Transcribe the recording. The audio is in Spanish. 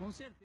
concierto.